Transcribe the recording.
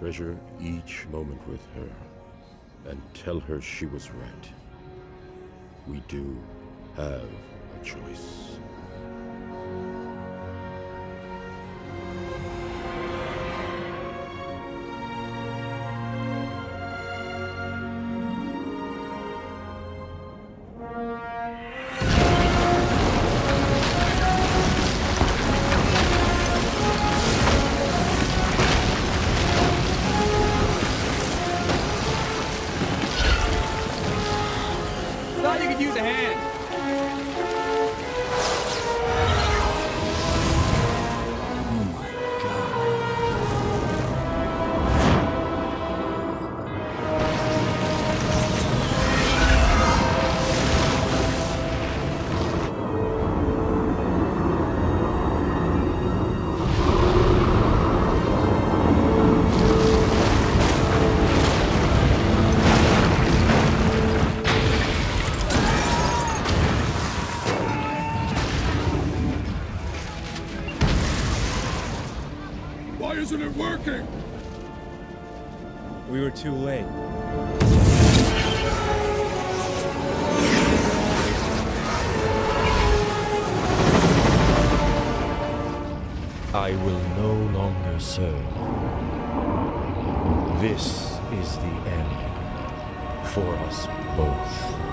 Treasure each moment with her and tell her she was right. We do have a choice. Use a hand. Isn't it working? We were too late. I will no longer serve. This is the end for us both.